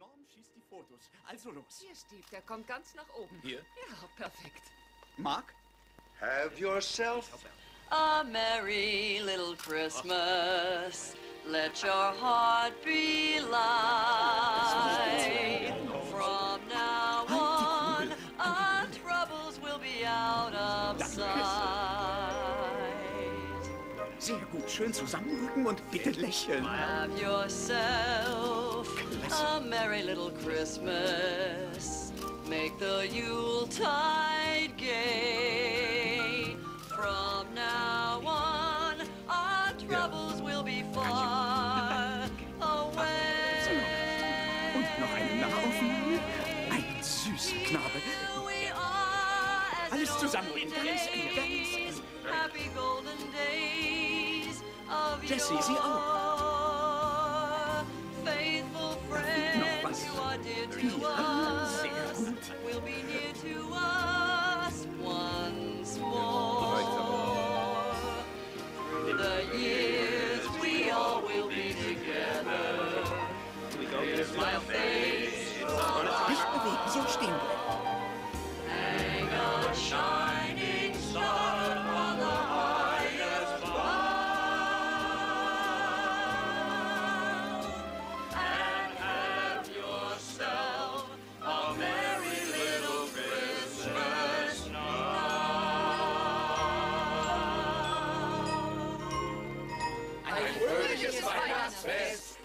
Norm schießt die Fotos. Also los. Hier, Steve, der kommt ganz nach oben. Hier? Ja, perfekt. Mark? Have yourself A merry little Christmas. Let your heart be light. From now on, our troubles will be out of sight. Sehr gut. Schön zusammenrücken und bitte lächeln. Have yourself a merry little Christmas. Make the Yuletide gay. From now on, our troubles will be far away. Und noch eine Nahaufnahme. Ein süßer Knabe. Here we are as Alles in zusammen, olden ganz eng, ganz days. Happy golden days of Jesse, Sie yore. Are dear to Ja, sehr us gut. will be near to us once more. Through the years we all will be together. Here's my face Nicht bewegen, so stehen bleiben. Beijas, vai nas festas.